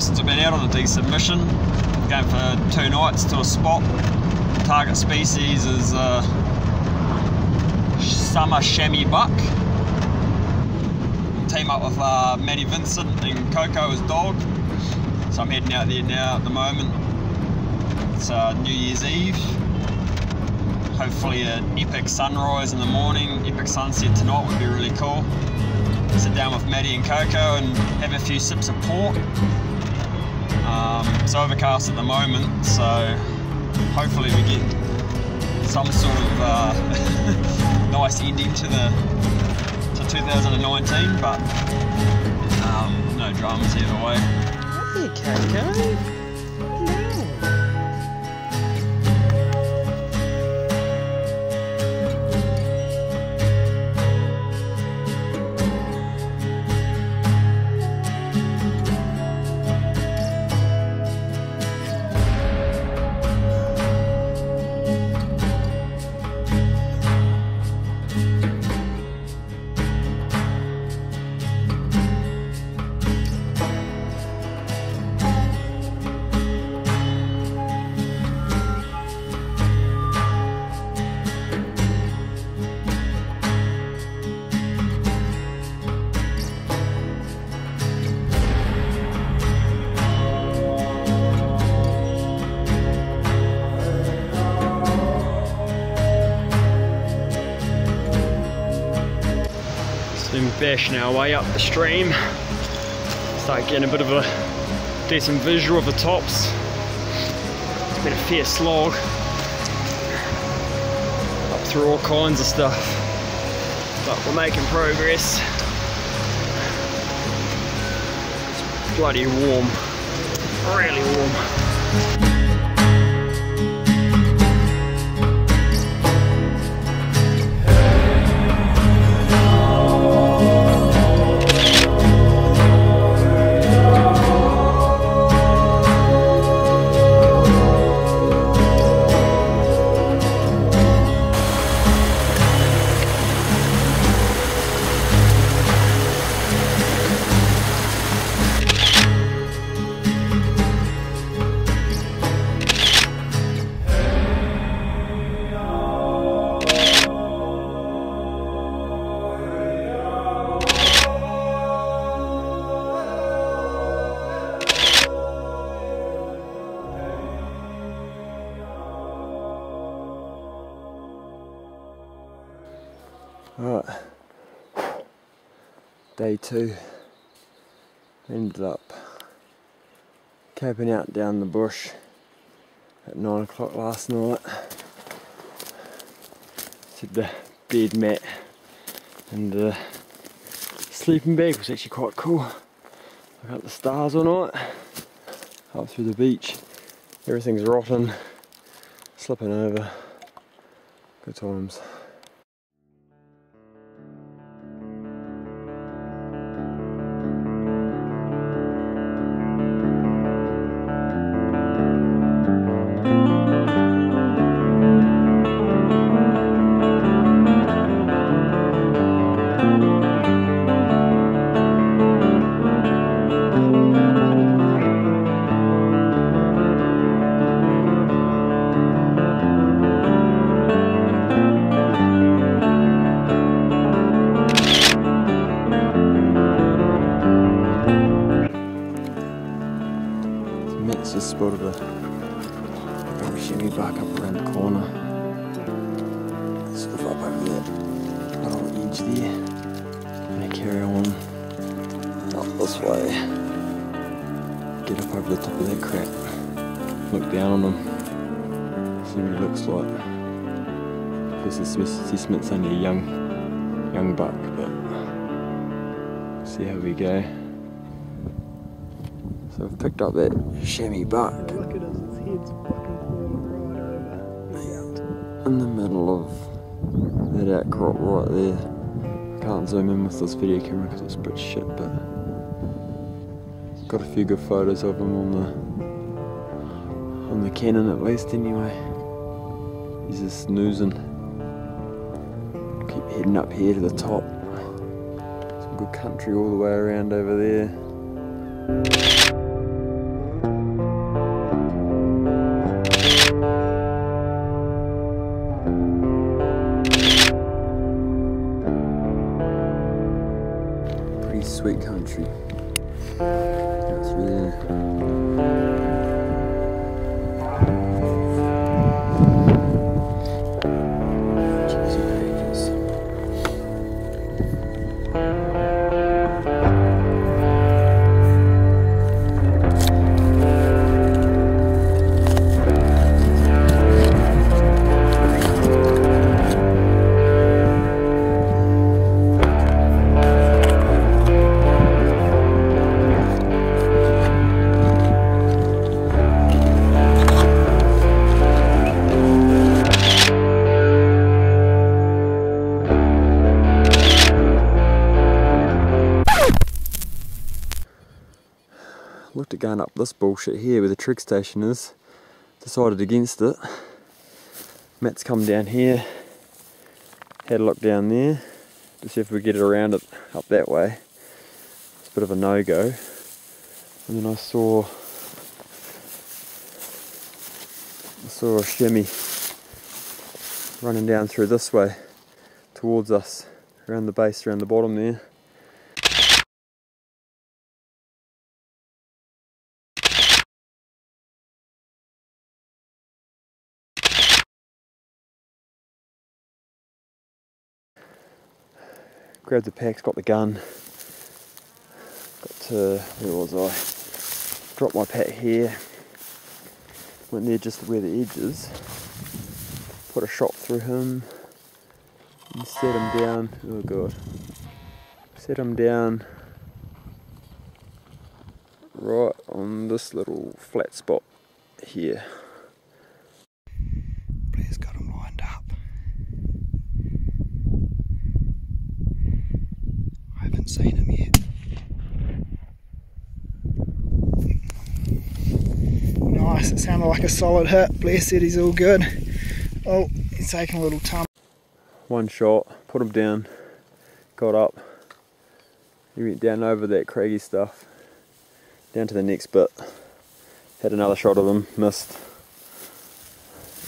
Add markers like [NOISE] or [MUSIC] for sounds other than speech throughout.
So it's been since I've been out on a decent mission. Going for two nights to a spot. Target species is uh, summer chamois buck. Team up with uh, Vincent and Coco as dog. So I'm heading out there now at the moment. It's uh, New Year's Eve. Hopefully an epic sunrise in the morning, epic sunset tonight would be really cool. Sit down with Matty and Coco and have a few sips of port. It's overcast at the moment, so hopefully we get some sort of uh, [LAUGHS] nice ending to the to 2019, but um, no dramas either way. Hey, Coco. Bashing our way up the stream. Start getting a bit of a decent visual of the tops. It's been a fair slog. Up through all kinds of stuff. But we're making progress. It's bloody warm. Really warm. Two. Ended up camping out down the bush at nine o'clock last night. Set the bed mat and the sleeping bag was actually quite cool. Look at the stars all night. Up through the beech. Everything's rotten, slipping over. Good times. Just spotted a little chamois back up around the corner. Sort of up over that little edge there. And I carry on up this way. Get up over the top of that crap. Look down on them. See what he looks like. This is Smith's only a young young buck, but see how we go. So I've picked up that chamois buck Look at head's fucking right over. in the middle of that outcrop right there. I can't zoom in with this video camera because it's pretty shit, but got a few good photos of him on the on the Canon at least anyway. He's just snoozing. Keep heading up here to the top. Some good country all the way around over there. At going up this bullshit here where the trig station is. Decided against it. Matt's come down here. Had a look down there to see if we get it around it up that way. It's a bit of a no-go. And then I saw I saw a chamois running down through this way towards us around the base around the bottom there. Grabbed the packs, got the gun, got to, where was I? Dropped my pack here, went there just where the edge is, put a shot through him, and set him down, oh god, set him down. Right on this little flat spot here. Blair's got him lined up. I haven't seen him yet. It sounded like a solid hit. Blair said he's all good. Oh, he's taking a little tum. one shot, put him down, got up. He went down over that craggy stuff, down to the next bit. Had another shot of him, missed,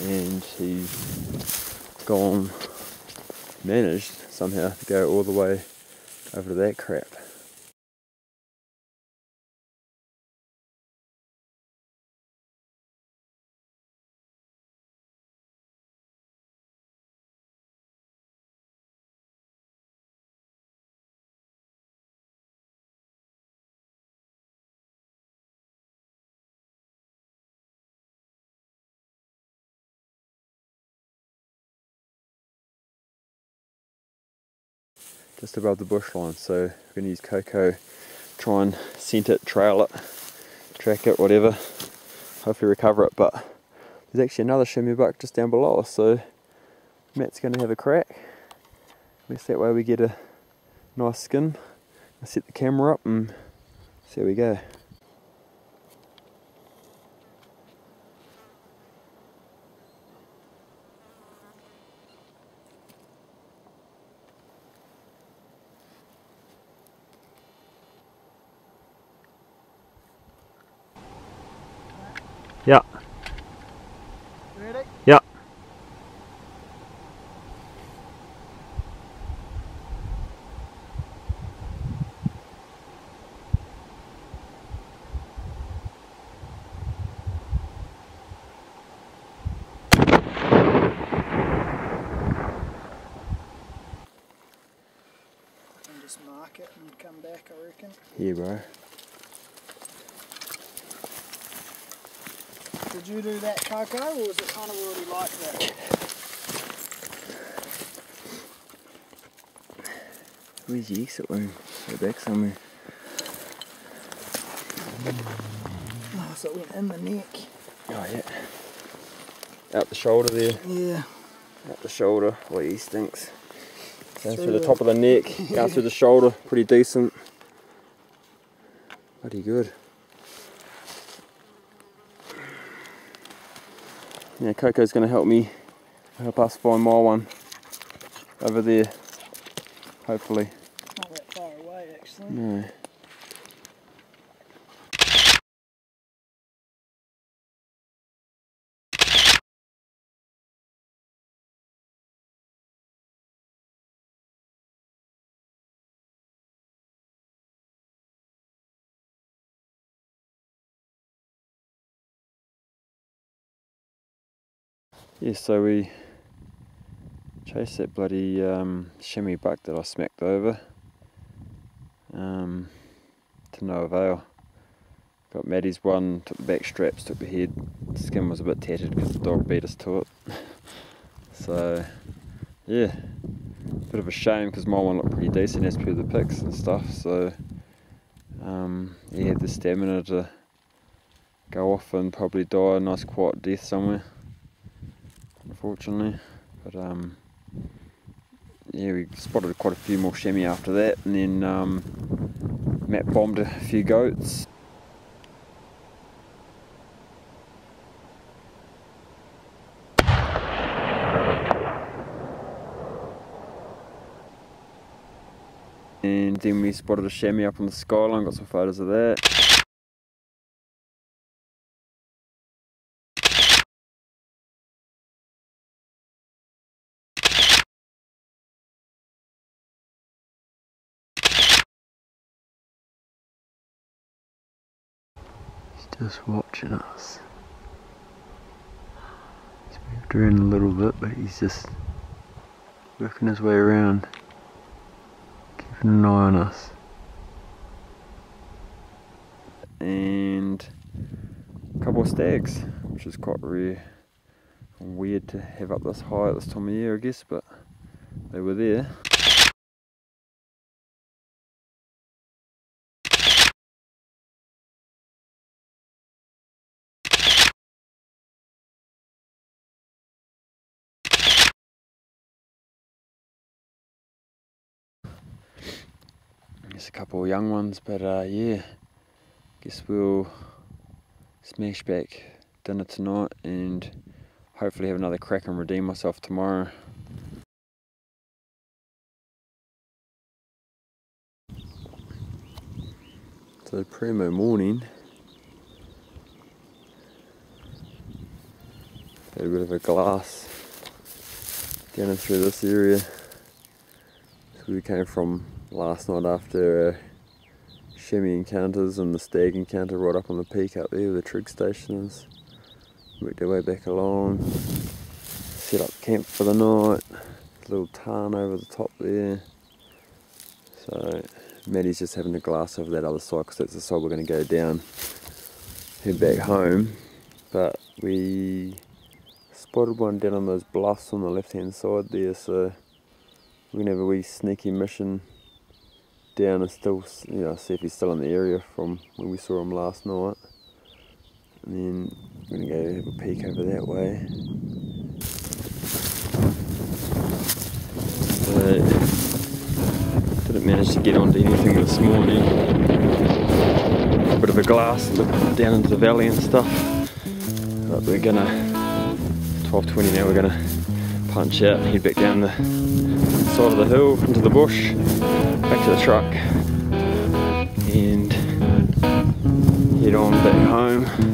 and he's gone, managed somehow to go all the way over to that crap. Just above the bush line, so we're going to use Coco, try and scent it, trail it, track it, whatever. Hopefully recover it, but there's actually another chamois buck just down below us, so Matt's going to have a crack. At least that way we get a nice skin. I'll set the camera up and see how we go. Yeah, Ready? yeah. Just mark it and come back, I reckon. Here, bro. Did you do that, Coco, or was it kind of already like that? Where's the exit one? Go back somewhere. Oh, so it went in the neck. Oh, yeah. Out the shoulder there. Yeah. Out the shoulder. Boy, he stinks. Down Through through the the- top of the neck, down through the shoulder. Pretty decent. Pretty good. Yeah, Coco's going to help me, help us find my one over there. Hopefully. Not that far away, actually. No. Yeah, so we chased that bloody um, chamois buck that I smacked over um, to no avail. Got Maddie's one, took the back straps, took the head. The skin was a bit tattered because the dog beat us to it. [LAUGHS] so, yeah, bit of a shame because my one looked pretty decent as per the pics and stuff. So, um, he had the stamina to go off and probably die a nice quiet death somewhere. Unfortunately, but um, yeah, we spotted quite a few more chamois after that, and then um, Matt bombed a few goats. And then we spotted a chamois up on the skyline, got some photos of that. Just watching us. He's moved around a little bit, but he's just working his way around keeping an eye on us. And a couple of stags, which is quite rare and weird to have up this high at this time of year, I guess, but they were there. Just a couple of young ones, but uh, yeah, guess we'll smash back dinner tonight and hopefully have another crack and redeem myself tomorrow. So primo morning. Had a bit of a glass down and through this area. So we came from last night after uh, chamois encounters and the stag encounter right up on the peak up there where the trig station is. Worked our way back along, set up camp for the night, little tarn over the top there. So Maddie's just having a glass over that other side because that's the side we're going to go down, head back home. But we spotted one down on those bluffs on the left hand side there, so we're going to have a wee sneaky mission down and still, you know, see if he's still in the area from when we saw him last night. And then we're going to go have a peek over that way. Didn't manage to get onto anything this morning. A bit of a glass, look down into the valley and stuff. But we're gonna, 12.20 now, we're gonna punch out and head back down the side of the hill into the bush to the truck. And head on back home